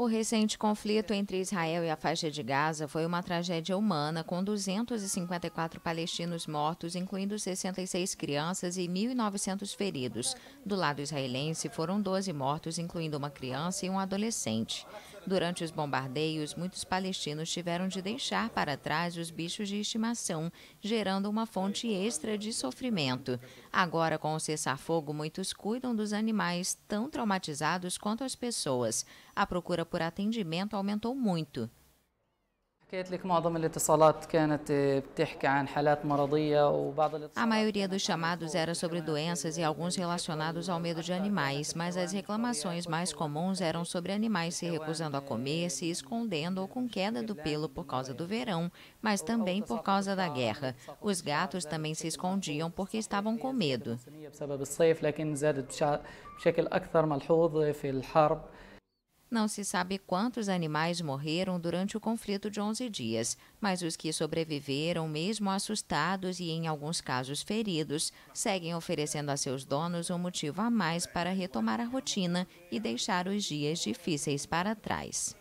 O recente conflito entre Israel e a faixa de Gaza foi uma tragédia humana, com 254 palestinos mortos, incluindo 66 crianças e 1.900 feridos. Do lado israelense, foram 12 mortos, incluindo uma criança e um adolescente. Durante os bombardeios, muitos palestinos tiveram de deixar para trás os bichos de estimação, gerando uma fonte extra de sofrimento. Agora, com o cessar-fogo, muitos cuidam dos animais tão traumatizados quanto as pessoas. A procura por atendimento aumentou muito. A maioria dos chamados era sobre doenças e alguns relacionados ao medo de animais, mas as reclamações mais comuns eram sobre animais se recusando a comer, se escondendo ou com queda do pelo por causa do verão, mas também por causa da guerra. Os gatos também se escondiam porque estavam com medo. Não se sabe quantos animais morreram durante o conflito de 11 dias, mas os que sobreviveram, mesmo assustados e em alguns casos feridos, seguem oferecendo a seus donos um motivo a mais para retomar a rotina e deixar os dias difíceis para trás.